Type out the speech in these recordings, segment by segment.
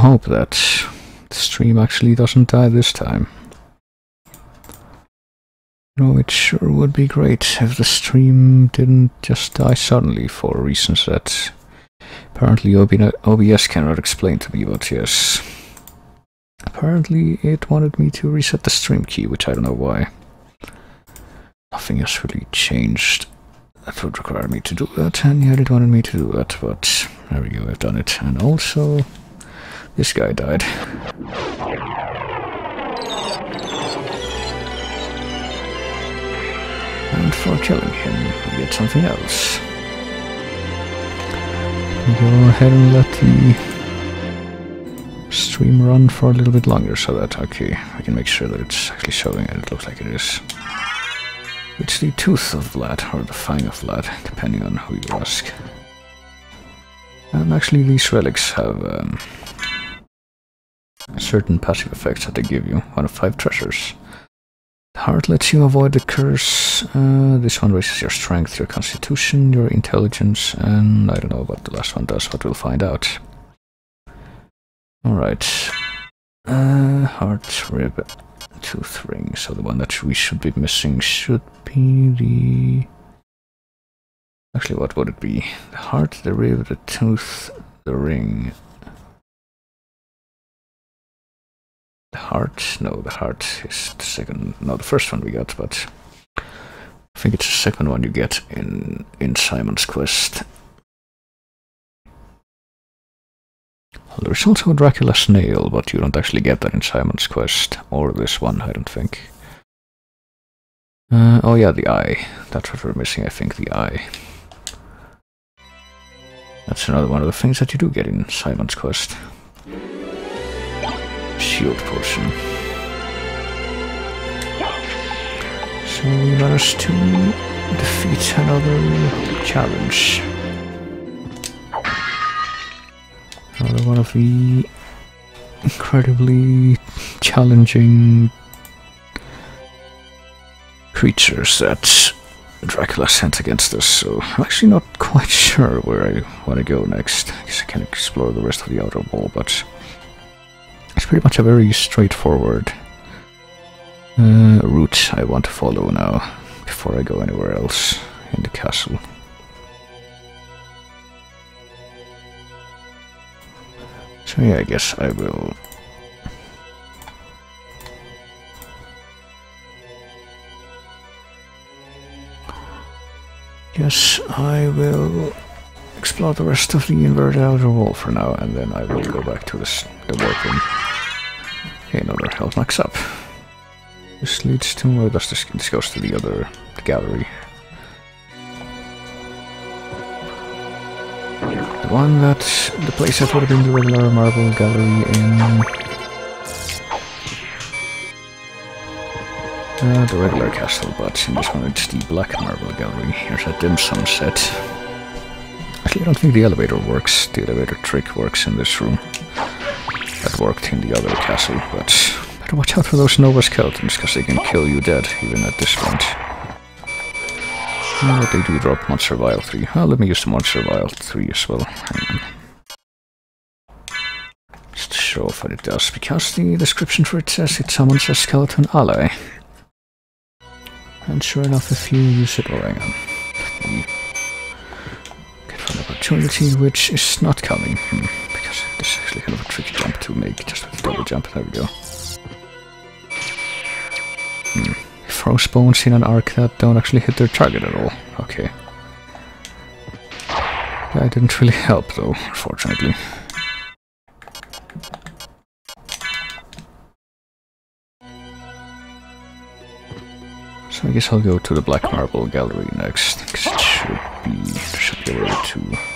hope that the stream actually doesn't die this time. No, it sure would be great if the stream didn't just die suddenly for reasons that apparently OBS cannot explain to me, but yes. Apparently it wanted me to reset the stream key, which I don't know why. Nothing has really changed that would require me to do that, and yet it wanted me to do that, but there we go, I've done it. And also, this guy died. And for killing him, we get something else. Go ahead and let the stream run for a little bit longer so that, okay, I can make sure that it's actually showing and it looks like it is. It's the tooth of Vlad, or the fang of Vlad, depending on who you ask. And actually these relics have um, certain passive effects that they give you. One of five treasures. The heart lets you avoid the curse. Uh, this one raises your strength, your constitution, your intelligence, and I don't know what the last one does, but we'll find out. Alright. Uh, heart, rib, tooth ring. So the one that we should be missing should be the... Actually, what would it be? The heart, the rib, the tooth, the ring. Heart? No, the heart is the second... No, the first one we got, but... I think it's the second one you get in, in Simon's Quest. There's also a Dracula's nail, but you don't actually get that in Simon's Quest, or this one, I don't think. Uh, oh yeah, the eye. That's what we're missing, I think, the eye. That's another one of the things that you do get in Simon's Quest. Shield potion. So we managed to defeat another challenge. Another one of the incredibly challenging creatures that Dracula sent against us, so I'm actually not quite sure where I want to go next. I guess I can explore the rest of the outer wall, but pretty much a very straightforward uh, route I want to follow now, before I go anywhere else in the castle. So yeah, I guess I will... Yes, I will explore the rest of the inverted outer wall for now, and then I will go back to this, the workroom. Okay, another health max up. This leads to, where does this, this goes to the other, the gallery. The one that the place that would have been the regular marble gallery in uh, the regular castle, but in this one it's the black marble gallery. Here's a dim sum set. Actually, I don't think the elevator works. The elevator trick works in this room. That worked in the other castle, but better watch out for those Nova skeletons, because they can kill you dead, even at this point. Oh, they do drop Monster Vial 3. Well, let me use the Monster Vial 3 as well. Just to show off what it does, because the description for it says it summons a skeleton ally. And sure enough, if you use it, or hang on. Opportunity which is not coming. Hmm, because this is actually kind of a tricky jump to make, just with a double jump. There we go. Hmm throw bones in an arc that don't actually hit their target at all. Okay. That didn't really help though, unfortunately. So I guess I'll go to the Black Marble Gallery next, because it should be, should be a way to...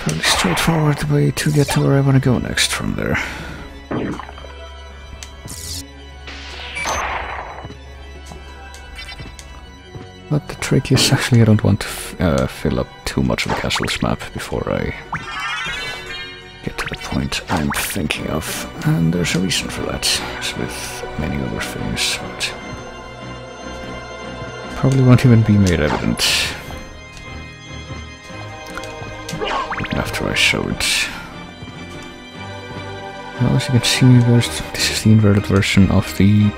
Fairly straightforward way to get to where I want to go next from there. But the trick is actually I don't want to uh, fill up too much of the castle's map before I get to the point I'm thinking of. And there's a reason for that, as with many other things, but probably won't even be made evident I show it. Well, as you can see, this is the inverted version of the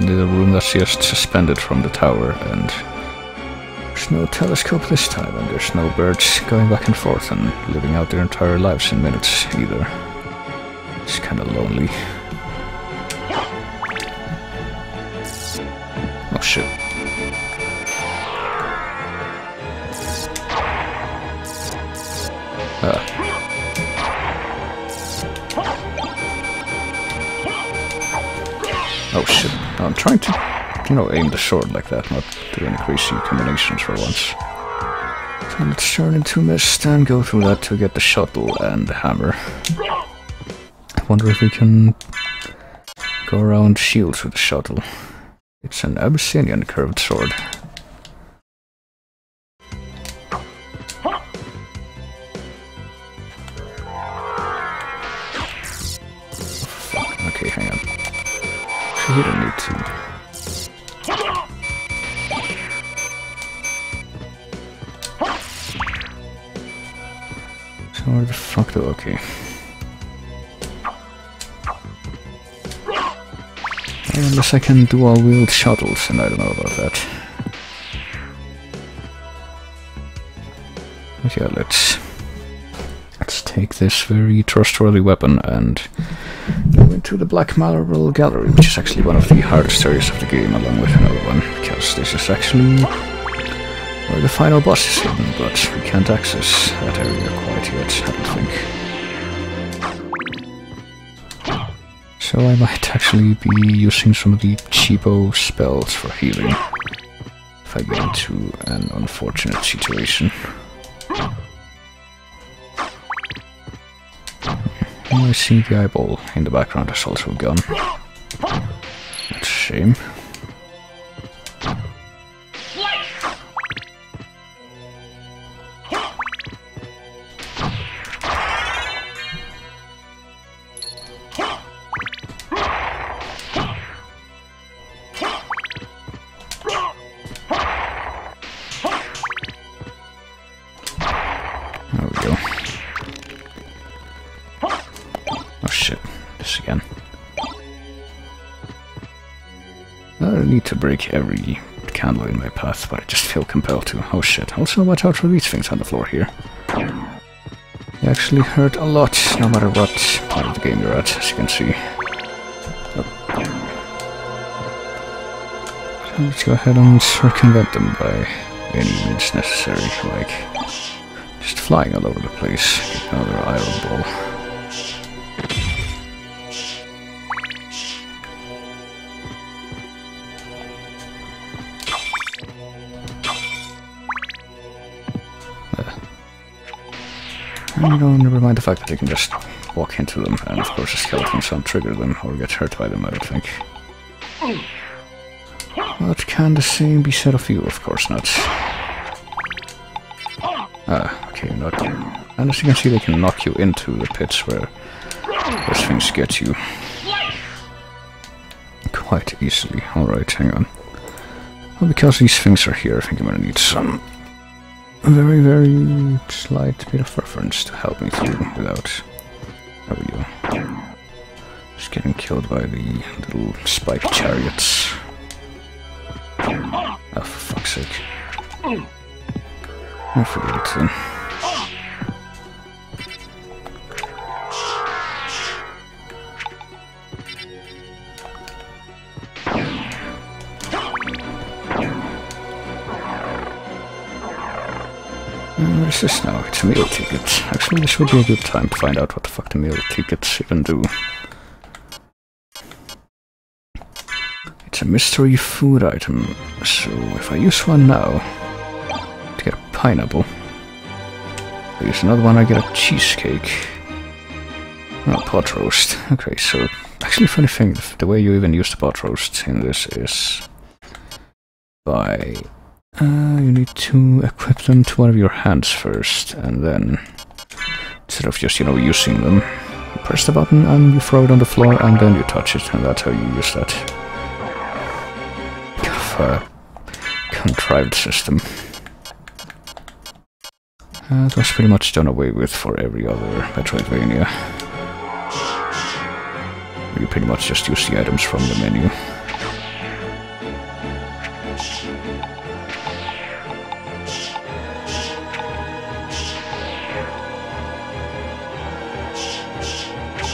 the room that's just suspended from the tower, and there's no telescope this time, and there's no birds going back and forth and living out their entire lives in minutes either. It's kind of lonely. Oh shit. Oh shit. I'm trying to, you know, aim the sword like that, not do any crazy combinations for once. So let's turn into mist and go through that to get the shotel and the hammer. I wonder if we can go around shields with the shotel. It's an Abyssinian curved sword. So where the fuck do okay. Unless I can do wield shotels, and I don't know about that. But yeah, let's let's take this very trustworthy weapon and go into the Black Marble Gallery, which is actually one of the hardest areas of the game, along with another one, because this is actually where the final boss is hidden, but we can't access that area quite yet, I don't think. So I might actually be using some of the cheapo spells for healing if I get into an unfortunate situation. Oh, I see the eyeball in the background has also gone. That's a shame. Every candle in my path, but I just feel compelled to. Oh shit, also watch out for these things on the floor here. They actually hurt a lot, no matter what part of the game you're at, as you can see. Oh. So let's go ahead and circumvent them by any means necessary, like just flying all over the place. Another iron ball. Know, never mind the fact that you can just walk into them, and of course the skeletons don't trigger them or get hurt by them, I don't think. But can the same be said of you? Of course not. Ah, okay, not. And as you can see, they can knock you into the pits where those things get you quite easily. Alright, hang on. Well, because these things are here, I think I'm gonna need some very, very slight bit of reference to help me through without. There we go. Just getting killed by the little spike chariots. Oh, for fuck's sake. I forget it then. Äh, what is this now? It's a meal ticket. Actually, this would be a good time to find out what the fuck the meal tickets even do. It's a mystery food item, so if I use one now to get a pineapple, I use another one, I get a cheesecake. Oh, pot roast. Okay, so actually, funny thing, the way you even use the pot roast in this is by uh, you need to equip them to one of your hands first, and then instead of just you know using them, you press the button and you throw it on the floor, and then you touch it, and that's how you use that. Kind contrived system. Uh, it was pretty much done away with for every other Metroidvania. you pretty much just use the items from the menu.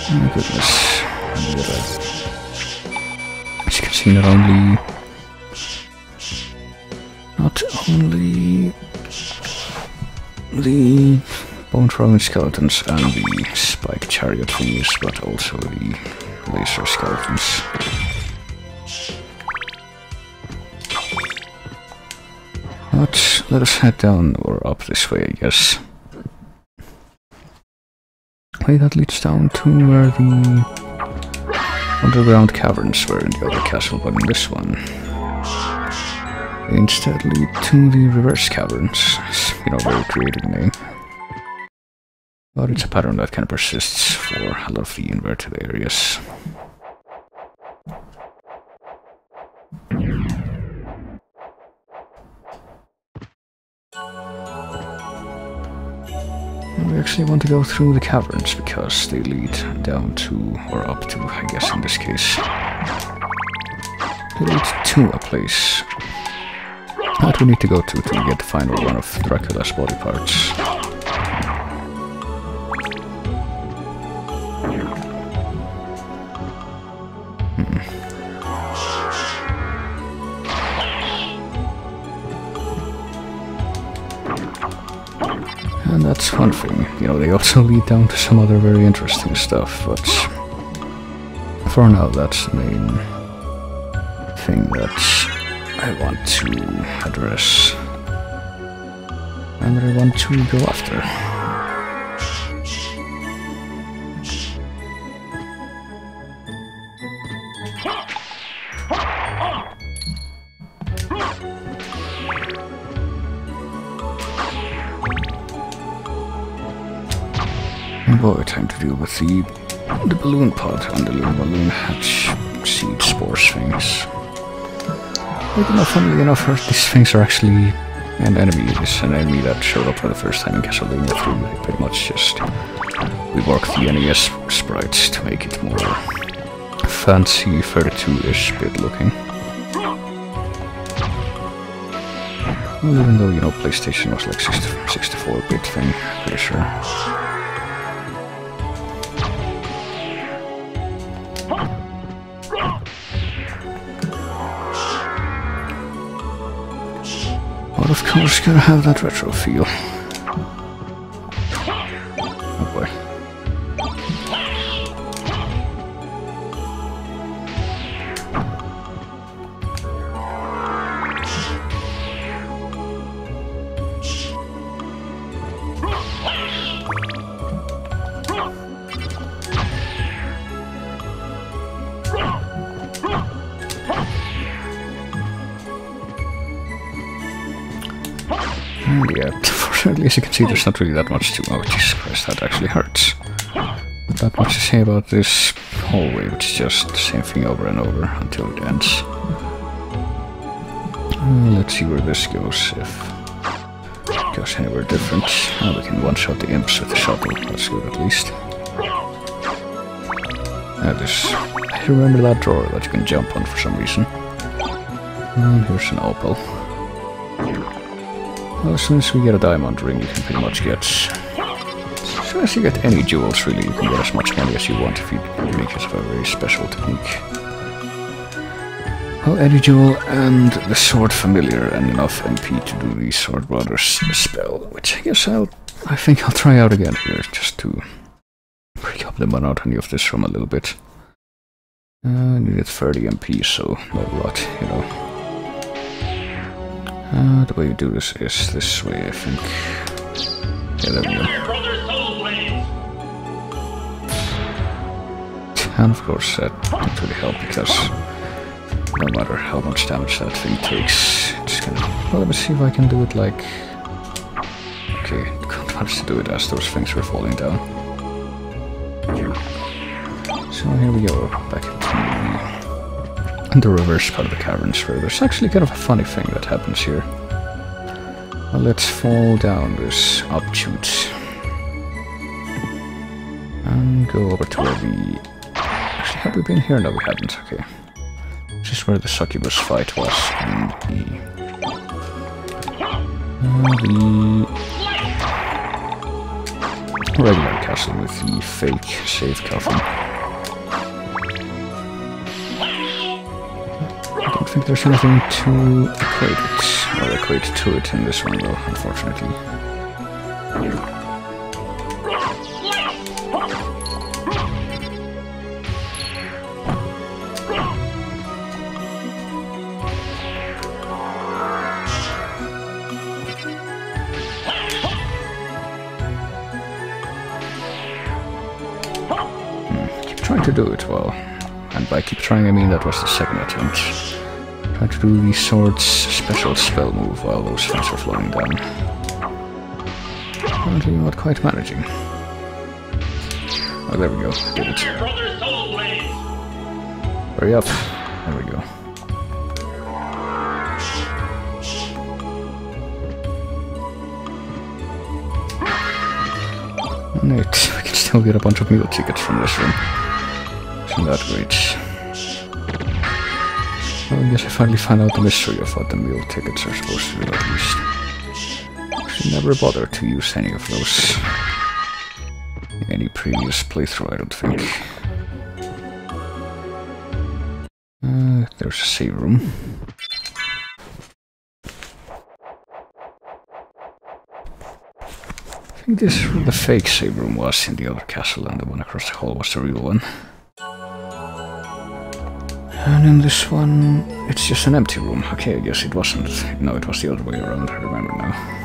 Oh my goodness. As you can see, not only... Not only... The bone throwing skeletons and the spike chariot thingies, but also the laser skeletons. But let us head down or up this way, I guess. Way that leads down to where the underground caverns were in the other castle, but in this one, they instead lead to the reverse caverns. You know, very creative name. But it's a pattern that kind of persists for a lot of the inverted areas. Actually want to go through the caverns because they lead down to, or up to, I guess in this case. They lead to a place that we need to go to to get the final one of Dracula's body parts. And that's one thing. You know, they also lead down to some other very interesting stuff, but for now that's the main thing that I want to address and that I want to go after. With the, balloon pod and the little balloon hatch seed spore things. But you know, funnily enough, these things are actually an enemy. It's an enemy that showed up for the first time in Castlevania 3. They pretty much just reworked the NES sprites to make it more fancy 32-ish bit looking. Even though, you know, PlayStation was like 64-bit thing, pretty sure. Course, gotta have that retro feel. As you can see, there's not really that much to... Oh, Jesus Christ, that actually hurts. That much to say about this hallway, which is just the same thing over and over until it ends. Uh, let's see where this goes, if it goes anywhere different. Oh, we can one-shot the imps with the shotel, that's good at least. Uh, this, I remember that drawer that you can jump on for some reason. And here's an opal. Well, as soon as we get a diamond ring, you can pretty much get... As soon as you get any jewels, really, you can get as much money as you want if you make yourself a very special technique. Well, any jewel and the sword familiar and enough MP to do the Sword Brothers spell, which I guess I'll... I think I'll try out again here, just to break up the monotony of this room a little bit. Uh, I needed 30 MP, so not a lot, you know. Uh, the way you do this is this way, I think. Yeah, there we go. And of course that didn't really help because no matter how much damage that thing takes, it's gonna... Well, let me see if I can do it like... Okay, can't manage to do it as those things were falling down. So here we go, back into the reverse part of the caverns where there's actually kind of a funny thing that happens here. Well, let's fall down this obtuse. And go over to where the... Actually, Have we been here? No, we haven't. Okay. This is where the succubus fight was in the... Uh, the... regular castle with the fake safe coffin. Think there's nothing to equate or equate to it in this one though, unfortunately. Hmm, keep trying to do it well. And by keep trying, I mean that was the second attempt. Trying to do the sword's special spell move while those things are flowing down. Apparently not quite managing. Oh, there we go. Did it. Hurry up. There we go. Neat. We can still get a bunch of meal tickets from this room. Isn't that great? I guess I finally found out the mystery of what the meal tickets are supposed to do at least. Actually never bothered to use any of those. Any previous playthrough, I don't think. Uh, there's a save room. I think this is where the fake save room was in the other castle and the one across the hall was the real one. And in this one, it's just an empty room. Okay, I guess it wasn't. No, it was the other way around, I remember now.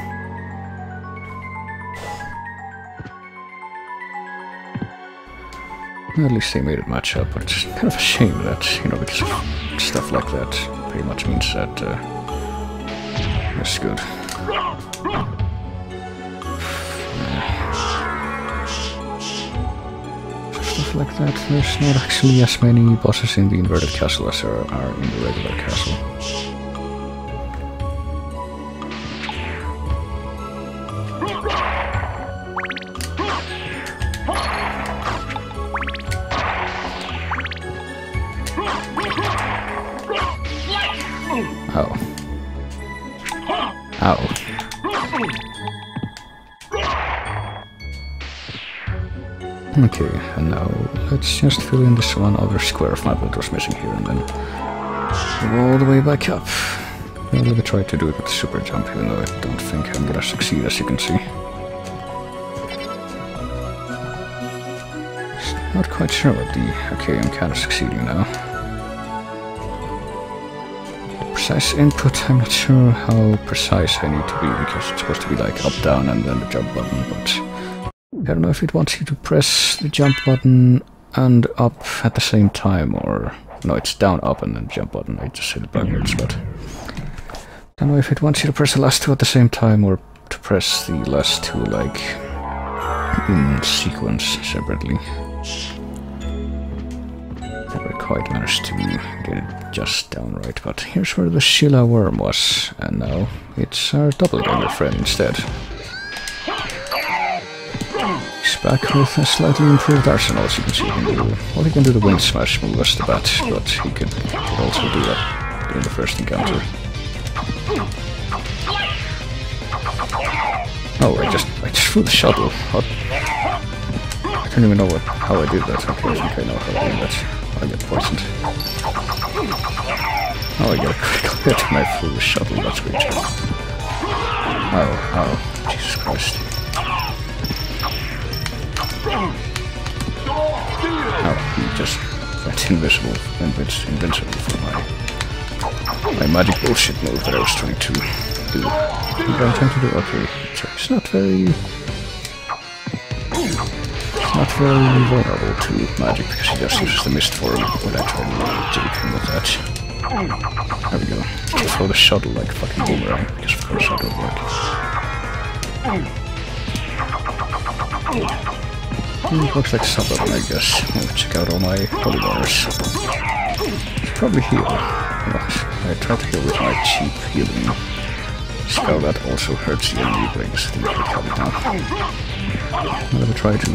At least they made it match up, but it's kind of a shame that, you know, because stuff like that pretty much means that uh, that's good. Like that, there's not actually as many bosses in the inverted castle as there are in the regular castle. Just fill in this one other square of map that was missing here and then all the way back up. Well, let me try to do it with the super jump, even though I don't think I'm gonna succeed, as you can see. Not quite sure what the... Okay, I'm kinda succeeding now. Precise input, I'm not sure how precise I need to be, because it's supposed to be like up, down, and then the jump button, but... I don't know if it wants you to press the jump button and up at the same time, or... No, it's down, up, and then jump button. I just said it backwards, but... I don't know if it wants you to press the last two at the same time, or to press the last two, like... in sequence, separately. Never quite managed to get it just down right, but here's where the Scylla worm was, and now it's our doppelganger friend instead. Back with a slightly improved arsenal, as you can see he can do. Well, he can do the wind smash move as the bat, but he can also do that during the first encounter. Oh, I just, I just threw the shotel. What? I don't even know what, how I did that. Okay, I think I know how I did that. I get poisoned. Oh, I got a critical hit and I threw the shotel. That's great. Oh, oh, Jesus Christ. Oh, he just went invisible, invinci invincible for my, my magic bullshit move that I was trying to do. What I'm trying to do, okay, it's not very... It's not very vulnerable to magic because he just uses the mist form when I try to jig him with that. There we go. Throw the shotel like fucking boomerang, because of course that would work. Mm, looks like something, I guess. I'll check out all my holy bars. Probably heal. I try to heal with my cheap healing spell that also hurts the enemy, but I guess it didn't help now. Let me try to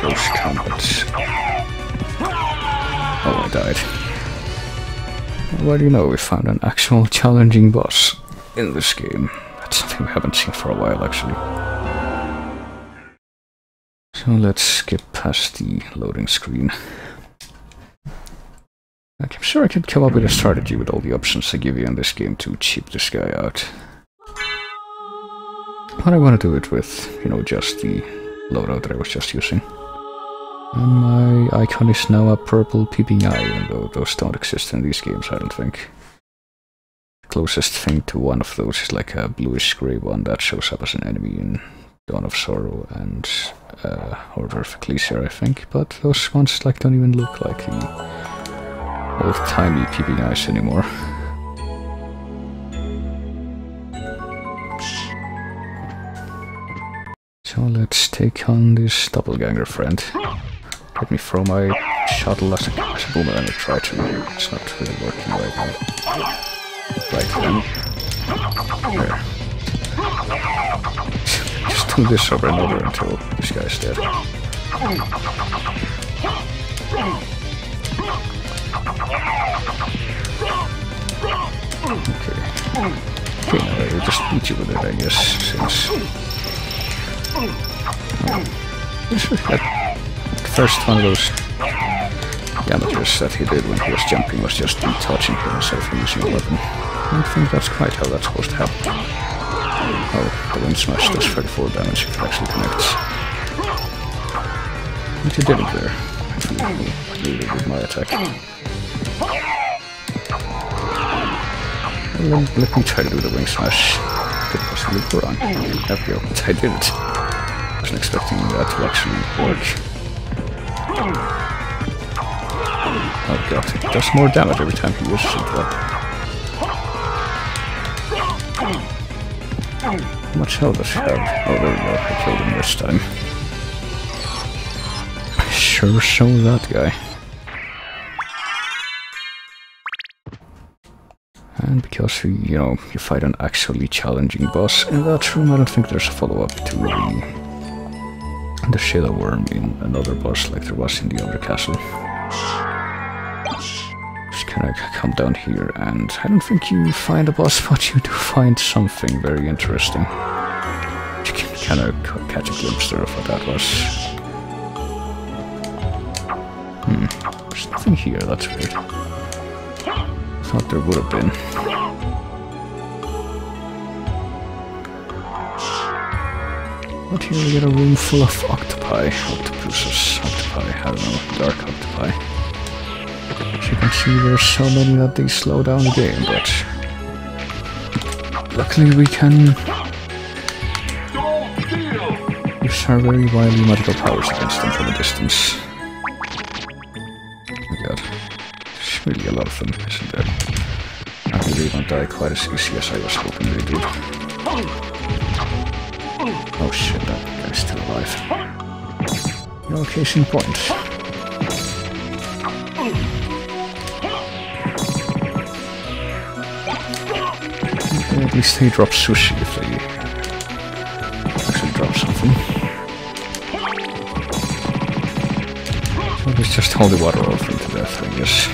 close. Oh, I died. Well, you know, we found an actual challenging boss in this game. That's something we haven't seen for a while, actually. So let's skip past the loading screen. I'm sure I could come up with a strategy with all the options I give you in this game to cheap this guy out. But I want to do it with, you know, just the loadout that I was just using. And my icon is now a purple peeping eye, even though those don't exist in these games, I don't think. The closest thing to one of those is like a bluish grey one that shows up as an enemy in Dawn of Sorrow and uh, Order of Ecclesia, I think, but those ones like don't even look like the old-timey peeping eyes anymore. So let's take on this doppelganger friend. Let me throw my shotel as a, as a and try to. It's not really working right now. Right then. There. Just do this over and over until this guy's dead. Okay. Okay, now I will just beat you with it, I guess, since... That first one of those damages that he did when he was jumping was just touching himself using a weapon. I don't think that's quite how that's supposed to happen. Oh, wind smash does 34 damage if it actually connects. But he didn't there. I really with my attack. Well, let, me try to do the wing smash. Could possibly go wrong. There we go. I did it. I wasn't expecting that to actually work. Oh god, it does more damage every time he uses it, but... much health does he have? Oh, there we go, I killed him this time. I Sure show that guy. And because we, you know, you fight an actually challenging boss in that room, I don't think there's a follow-up to the the Shadow Worm in another boss like there was in the other castle. Just kinda come down here and I don't think you find a boss, but you do find something very interesting. You can kinda catch a glimpse there of what that was. Hmm, there's nothing here, that's weird. Thought there would have been. But here we get a room full of octopi, octopuses, octopi, I don't know, dark octopi. You can see, there's so many that they slow down the game, but luckily we can use our very wily magical powers against them from a distance. Oh my god, there's really a lot of them, isn't there? I really don't die quite as easy as I was hoping they would. Oh shit, that guy's still alive. No in point. Least they drop sushi if they actually drop something. So there's just hold the water off into to death, I guess.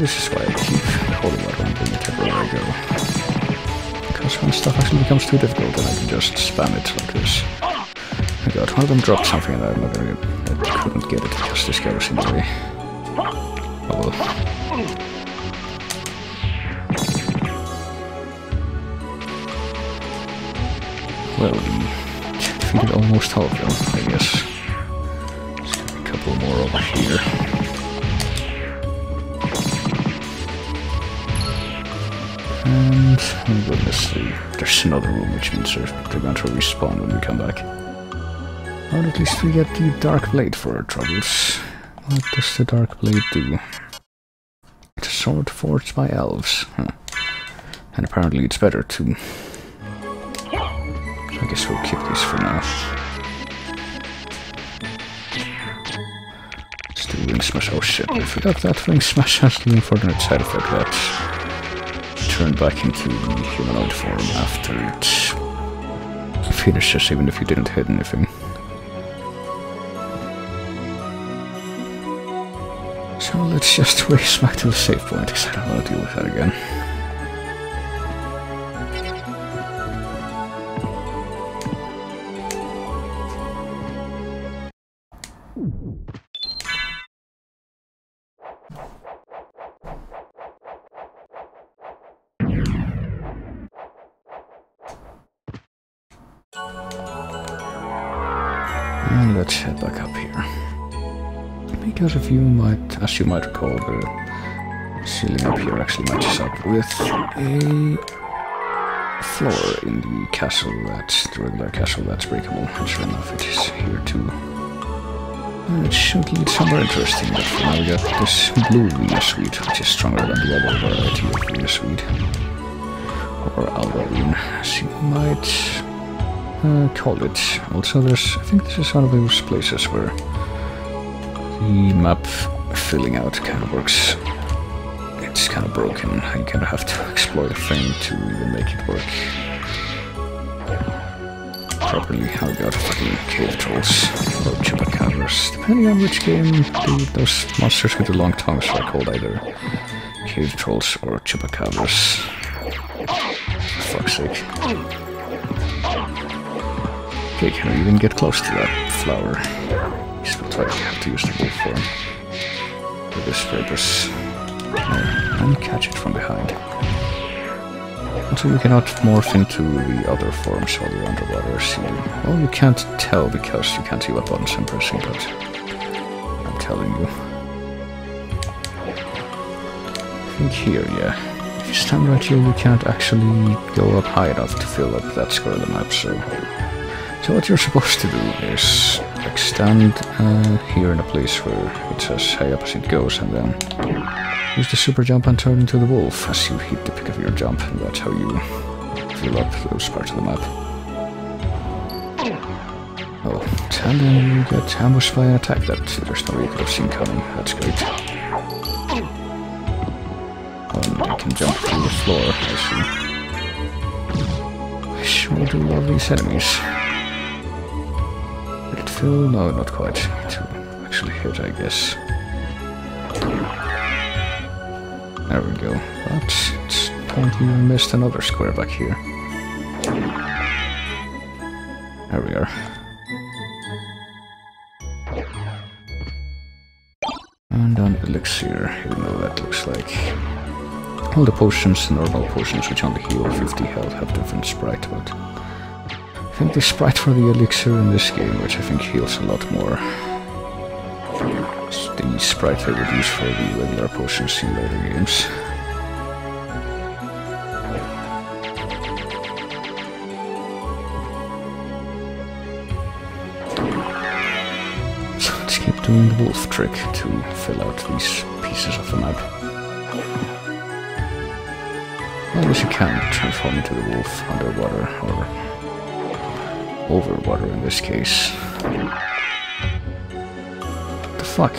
This is why I keep holding water and bring it everywhere I go. Because when stuff actually becomes too difficult, then I can just spam it like this. I god, one of them dropped something and I'm not gonna get, I couldn't get it because this guy was in the way. Oh well. Well, we defeated almost all of them, I guess. Just a couple more over here. And oh goodness, there's another room, which means they're, going to respawn when we come back. But at least we get the Dark Blade for our troubles. What does the Dark Blade do? Sword forged by elves. Huh. And apparently it's better too. I guess we'll keep this for now. Let's do Wing Smash. Oh shit, I forgot that Wing Smash has the unfortunate side effect that turn back into humanoid form after it finishes, even if you didn't hit anything. Let's just race back to the save point, because I don't want to deal with that again. Because if you might, as you might recall, the ceiling up here actually matches up with a floor in the castle that's the regular castle that's breakable. And sure enough, it is here too. And it should lead somewhere interesting, but for now we got this blue Venus Weed, which is stronger than the other variety of Venus Weed. Or Alraune, as you might uh, call it. Also, there's, I think this is one of those places where the map filling out kind of works. It's kind of broken. You kind of have to exploit a thing to even make it work properly. How got fucking cave trolls or chupacabras. Depending on which game, the, those monsters with the long tongues are called either cave trolls or chupacabras. For fuck's sake. Okay, can we even get close to that flower? Try to have to use the wolf form for this purpose. And catch it from behind. Until you cannot morph into the other forms while you're underwater. See, well, you can't tell because you can't see what buttons I'm pressing, but I'm telling you. I think here, yeah. If you stand right here, you can't actually go up high enough to fill up that square of the map, so... So what you're supposed to do is like stand uh, here in a place where it says high up as it goes, and then use the super jump and turn into the wolf as you hit the peak of your jump, and that's how you fill up those parts of the map. Oh, and then you get ambushed by an attack that there's no way you could have seen coming. That's great. Um, I can jump through the floor, I see. I sure do love these enemies. Fill? No, not quite. To actually hit, I guess. There we go. But it's apparently we missed another square back here. There we are. And an elixir, even though that looks like... All the potions, normal potions which only heal 50 health, have different sprite, but... I think the sprite for the elixir in this game, which I think heals a lot more. the sprite they would use for the regular potions in later games. So let's keep doing the wolf trick to fill out these pieces of the map. I guess you can transform into the wolf underwater, or over water in this case. What the fuck?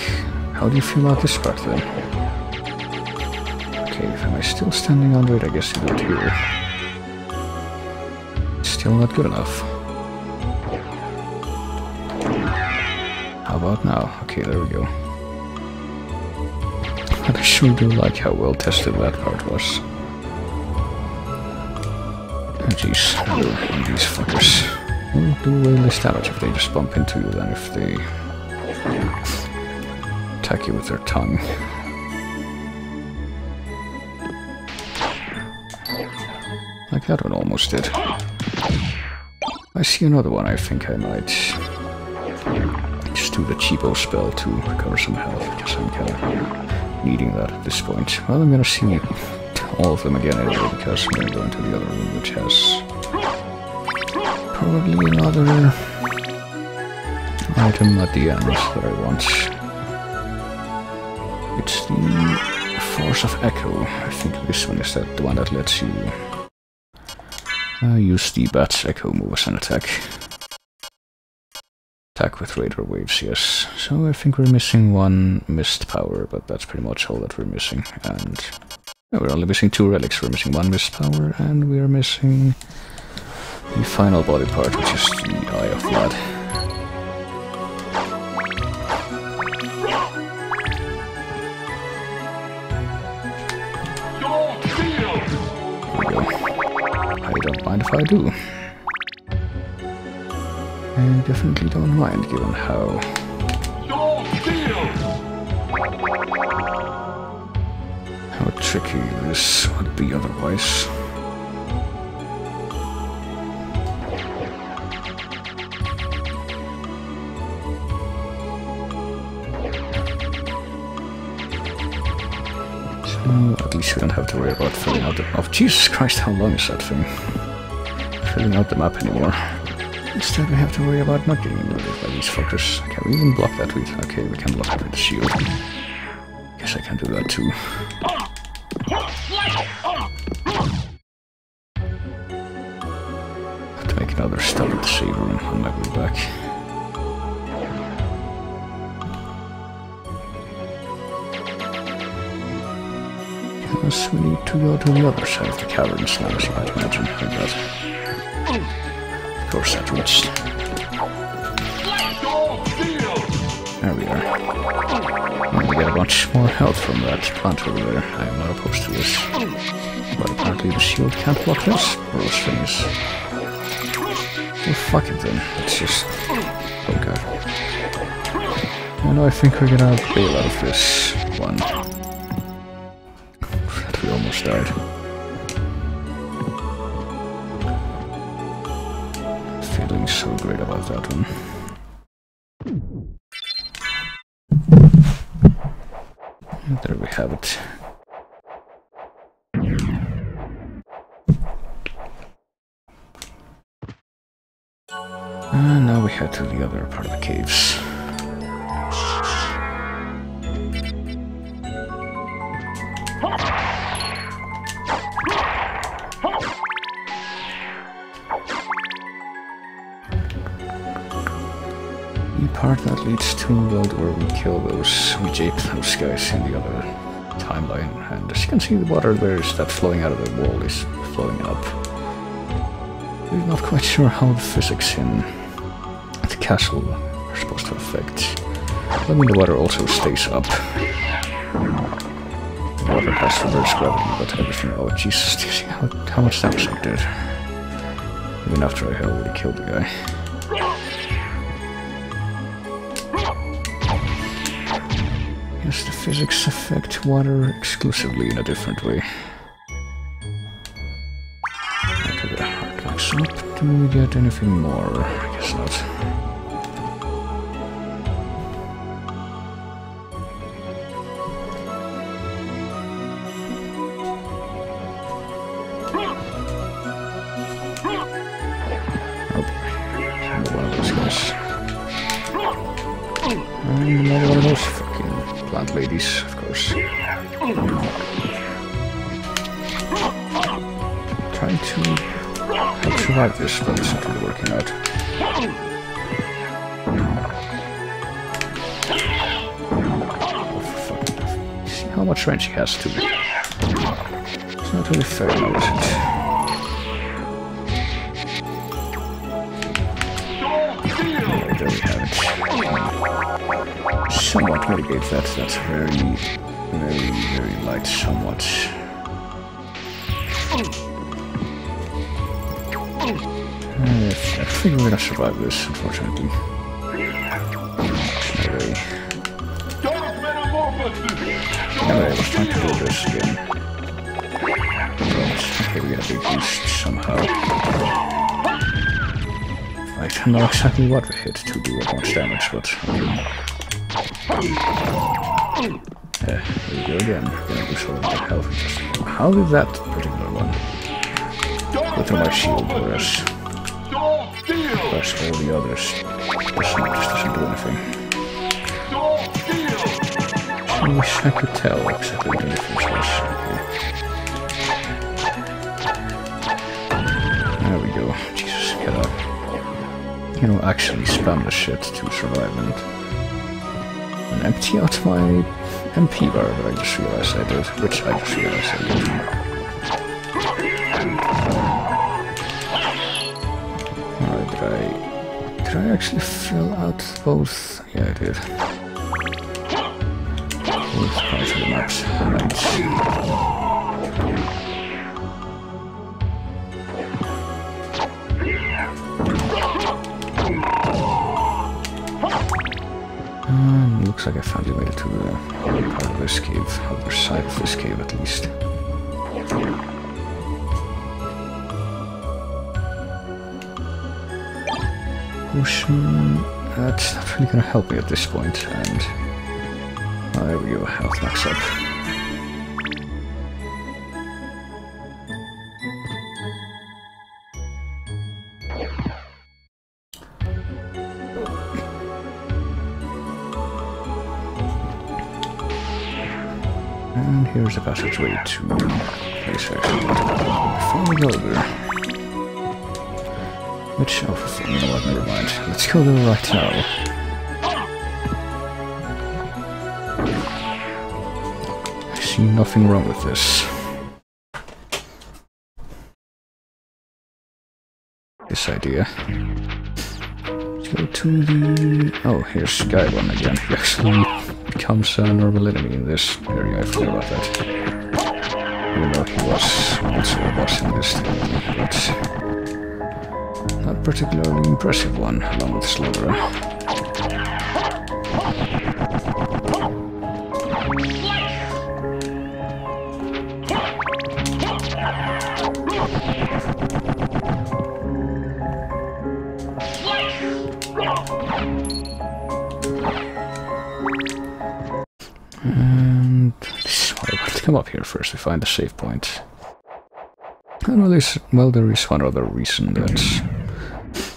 How do you feel about this part then? Okay, am I still standing under it? I guess you do here. Still not good enough. How about now? Okay, there we go. I sure do like how well tested that part was. Oh jeez, these fuckers do way less damage if they just bump into you than if they attack you with their tongue. Like that one almost did. I see another one I think I might just do the cheapo spell to recover some health, because I'm kind of needing that at this point. Well, I'm gonna see all of them again anyway, because I'm gonna go into the other room, which has probably another item at the end that I want. It's the Force of Echo. I think this one is that the one that lets you uh, use the Bat's Echo move as an attack. Attack with radar Waves, yes. So I think we're missing one Mist Power, but that's pretty much all that we're missing. And we're only missing two relics. We're missing one mist power, and we're missing the final body part, which is the Eye of Vlad. I don't mind if I do. I definitely don't mind, given how... How tricky this would be otherwise. At least we don't have to worry about filling out the... Oh, Jesus Christ, how long is that thing? Filling out the map anymore. Instead we have to worry about not getting murdered by these fuckers. Can we even block that with... Okay, we can block it with the shield. Guess I can do that too. Have to make another stop at the save room on my way back. We need to go to the other side of the as you might imagine. Like that. Of course that reached. There we are. And we get a bunch more health from that plant over there. I am not opposed to this. But apparently the shield can't block this, or those things. Well, fuck it then. Let's just... Oh god. And I think we're gonna bail out of this one. Died. Feeling so great about that one. There we have it. And now we head to the other part of the caves. Part that leads to world where we kill those, we jape those guys in the other timeline. And as you can see, the water there is that flowing out of the wall is flowing up. We're not quite sure how the physics in the castle are supposed to affect. I mean, the water also stays up. The water has reverse gravity, but everything. Oh, Jesus, do you see how, how much damage I did? Even after I already killed the guy. Yes, the physics affect water exclusively in a different way. Okay, the heart locks up. Do we get anything more? I guess not. How range has to me. It's not really fair, now, is it? There we have it. Somewhat mitigate that. That's very, very, very light. Somewhat. Uh, I think we're gonna survive this, unfortunately. Anyway, was trying to do this again. But, okay, we got a big boost somehow. I don't know exactly what we hit to do much damage, but. Yeah, here we go again. Gonna do of that health. How did that particular one go through my shield, whereas, whereas all the others just, just doesn't do anything? I wish I could tell what the difference was. Okay. There we go. Jesus, get up you know, actually spam the shit to survive and, and empty out my MP bar, but I just realized I did, which I just realized I did. Alright, did I... Did I actually fill out both? Yeah, I did. Right. Um, looks like I found you way to the part of this cave, other side of this cave at least. Potion, uh, that's not really gonna help me at this point, and... There we go, health max up. And here's a passageway to place. Before we go there. Which, oh, you know what, never mind. Let's go there right now. See nothing wrong with this. This idea. Let's go to the... Oh, here's Gaibon again. He actually becomes a normal enemy in this area, I forgot about that. Even though he was also a boss in this but not particularly impressive one, along with Slogra. Come up here first to find the save point. And well, there's, well, there is one other reason that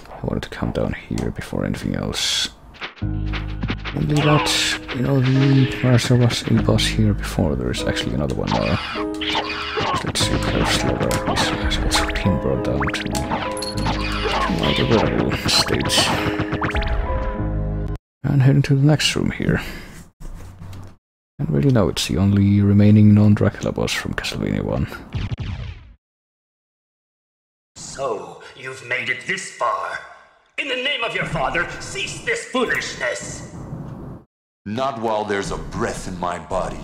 I wanted to come down here before anything else. Only that, you know, the, there was a boss here before, there's actually another one now. Let's see, Slogra has also been brought down to, to the rebel stage. And heading to the next room here. And really now it's the only remaining non-Dracula boss from Castlevania 1. So, you've made it this far. In the name of your father, cease this foolishness! Not while there's a breath in my body.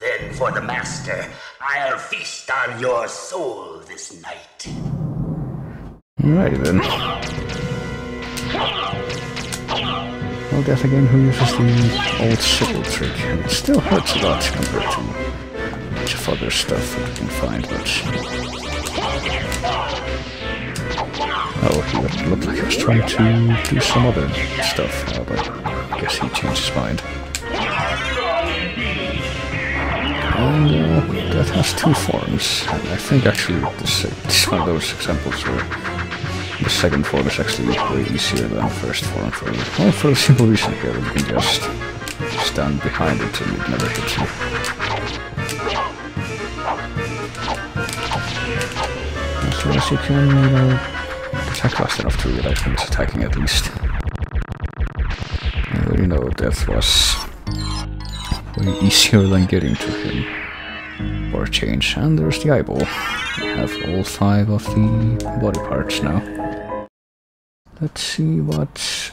Then for the Master, I'll feast on your soul this night. Alright then. Well, Death again who uses the old sickle trick, and it still hurts a lot compared to much of other stuff that we can find, but... Oh, he looked like he was trying to do some other stuff, uh, but I guess he changed his mind. And uh, Death has two forms, I think actually this, this is one of those examples where the second form is actually way easier than the first form for. Well, for the simple reason here, you can just stand behind it and it never hits you. As long as you can, you know, attack fast enough to realize when it's attacking at least. You know, death was way easier than getting to him. For a change. And there's the eyeball. We have all five of the body parts now. Let's see what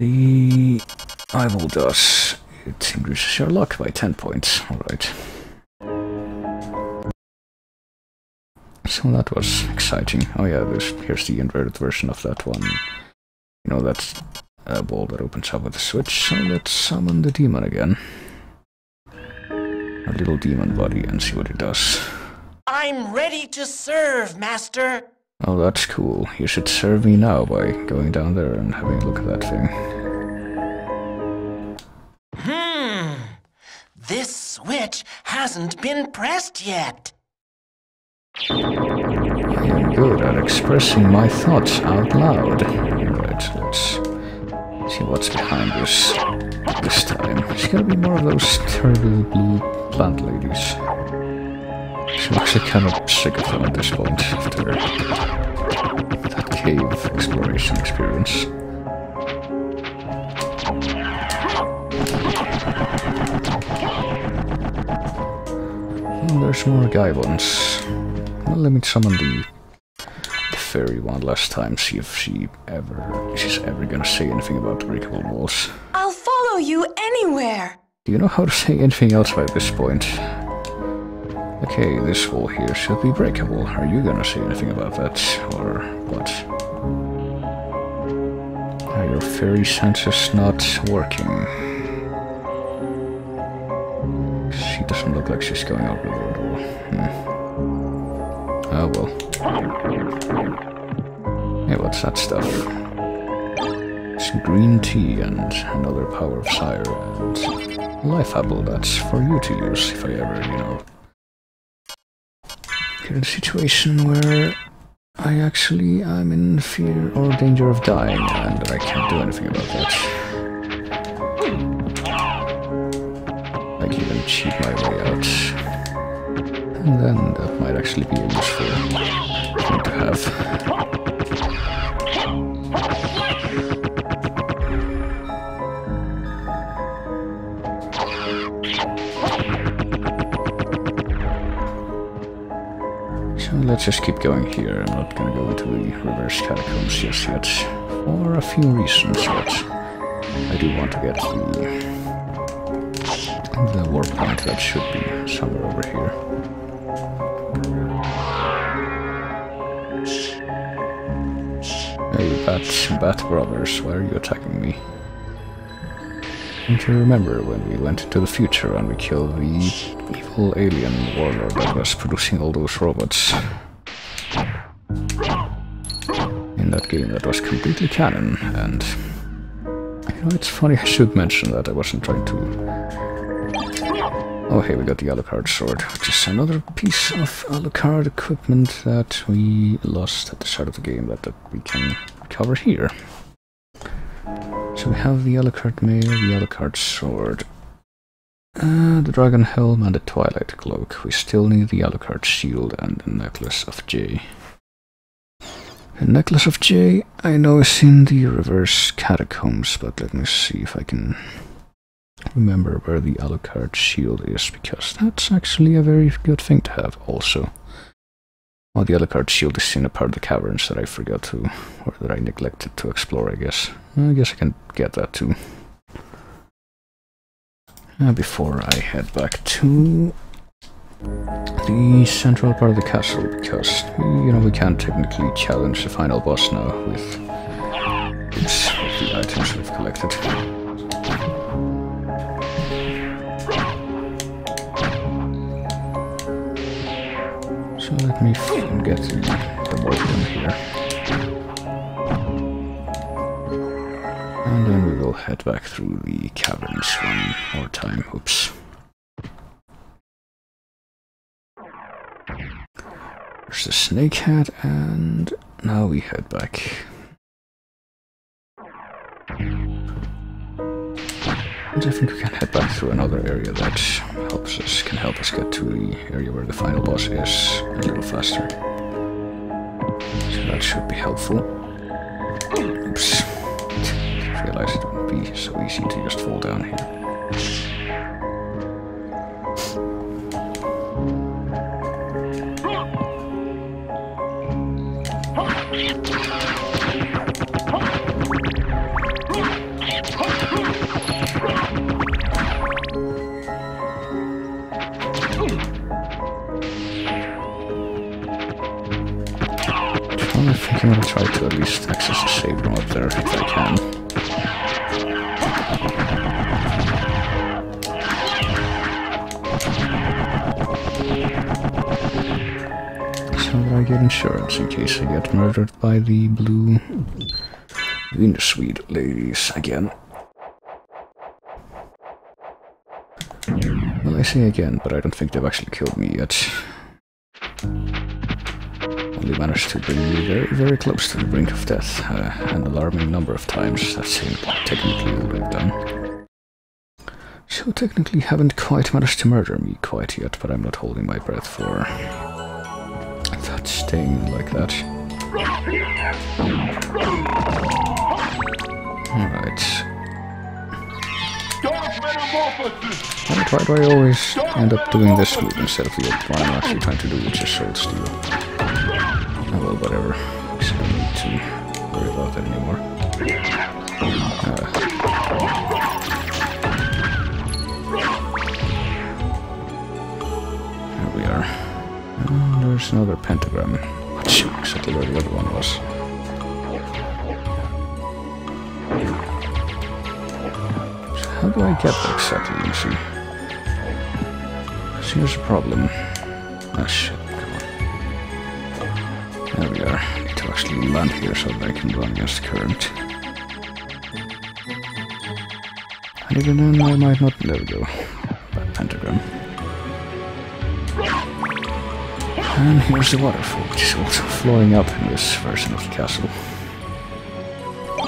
the eyeball does. It increases your luck by 10 points. Alright. So that was exciting. Oh yeah, there's, here's the inverted version of that one. You know, that uh, wall that opens up with a switch. So let's summon the demon again. A little demon body and see what it does. I'm ready to serve, Master! Oh, that's cool. You should serve me now by going down there and having a look at that thing. Hmm. This switch hasn't been pressed yet. I am good at expressing my thoughts out loud. Right, let's see what's behind this this time. It's gonna be more of those terrible blue plant ladies. I'm actually kind of sick of at this point after that cave exploration experience. Oh, there's more guy ones. Well, let me summon the, the fairy one last time, see if she ever if she's ever gonna say anything about breakable walls. I'll follow you anywhere. Do you know how to say anything else by this point? Okay, this wall here should be breakable. Are you gonna say anything about that, or what? Are your fairy senses not working? She doesn't look like she's going over the door. Hmm. Oh well. Hey, what's that stuff? It's green tea and another power of sire and life apple that's for you to use if I ever, you know, a situation where I actually I'm in fear or danger of dying and I can't do anything about that. I can even cheat my way out. And then that might actually be a useful thing to have. Let's just keep going here. I'm not gonna go into the reverse catacombs just yet. For a few reasons, but I do want to get the the warp point that should be somewhere over here. Hey, Bat, Bat Brothers, why are you attacking me? Don't you remember when we went into the future and we killed the evil alien warlord that was producing all those robots? In that game that was completely canon, and... You know, it's funny, I should mention that I wasn't trying to Oh, hey, we got the Alucard sword, which is another piece of Alucard equipment that we lost at the start of the game that, that we can cover here. So we have the Alucard mail, the Alucard sword, uh, the dragon helm and the twilight cloak. We still need the Alucard shield and the necklace of J. The necklace of J I know is in the reverse catacombs, but let me see if I can remember where the Alucard shield is, because that's actually a very good thing to have also. Well, the Alucard shield is in a part of the caverns that I forgot to, or that I neglected to explore, I guess. I guess I can get that too. Uh, before I head back to the central part of the castle, because, you know, we can't technically challenge the final boss now with, with the items we've collected. So let me get the, done here. And then we will head back through the caverns one more time. Oops. There's the snake head, and now we head back. I think we can head back through another area that us, can help us get to the area where the final boss is a little faster. So that should be helpful. Oops. Realized it wouldn't be so easy to just fall down here. I'm gonna try to at least access the save room up there if I can. I get insurance in case I get murdered by the blue Venus Weed ladies again. Well, I say again, but I don't think they've actually killed me yet only managed to bring me very, very close to the brink of death, uh, an alarming number of times. That That's technically all we've done. So technically haven't quite managed to murder me quite yet, but I'm not holding my breath for that staying like that. Alright. Why do I always end up doing this move instead of the what I'm actually trying to do, which is Soul Steal? Oh well, whatever. I I don't need to worry about that anymore. Uh, There we are. And there's another pentagram. Where the other one was. So how do I get there exactly, you see? Here's the problem. Ah shit. There we are. I need to actually land here so that I can run against current. And even then I might not... There we go. Pentagram. And here's the waterfall, which is also flowing up in this version of the castle.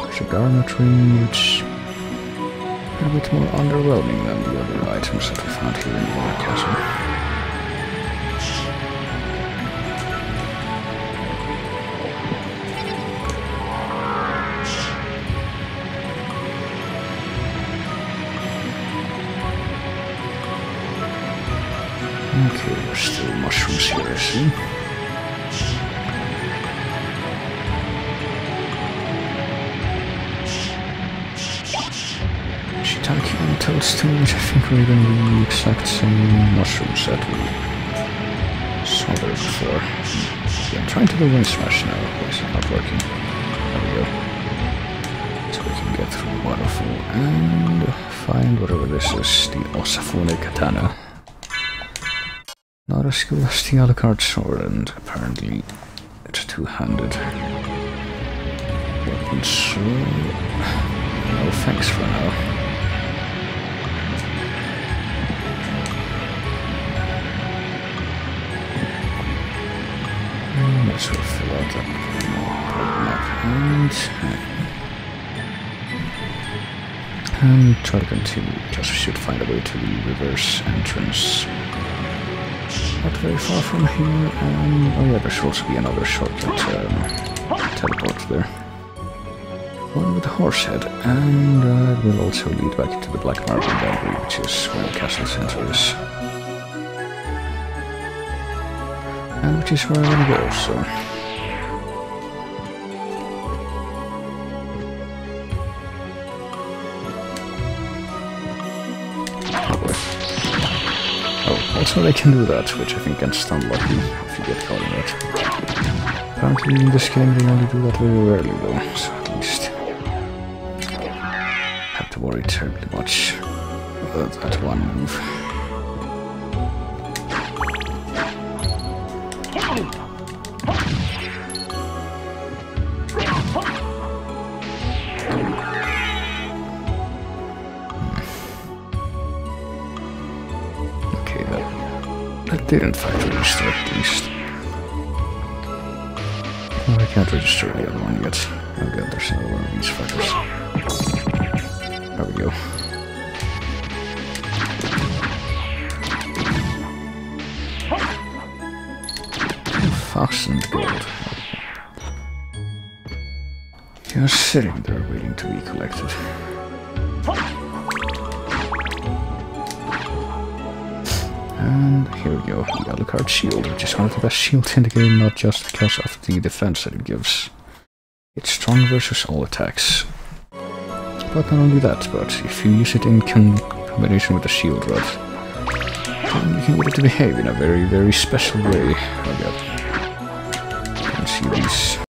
There's a garden tree, which a bit more underwhelming than the other items that we found here in the castle. Even the exact same mushrooms that we saw there before. Yeah, I'm trying to do wing smash now. Why is it not working? There we go. So we can get through the waterfall and find whatever this is, the Osafune Katana. Not as good as the Alucard sword, and apparently it's two-handed. Weapon, so... No thanks for now. Let's fill out that and... And try to continue, just should find a way to the reverse entrance not very far from here, and oh yeah, there should also be another shortcut um, teleport there. One with the horse head, and uh, will also lead back to the Black Marble Gallery, which is where the castle center is. Which is where I want to go, so... Also they can do that, which I think can stun lucky if you get caught in it. Apparently in this game they only do that very rarely though, so at least have to worry terribly much about that one move. Didn't register at least. Well, I can't register the other one yet. Oh god, there's another uh, one of these fuckers. There we go. Fastened gold. You're sitting there waiting to be collected. And here we go, the Alucard shield, which is one of the best shields in the game, not just because of the defense that it gives. It's strong versus all attacks. But not only that, but if you use it in combination with the shield rod, then you can get it to behave in a very, very special way. Oh god. See these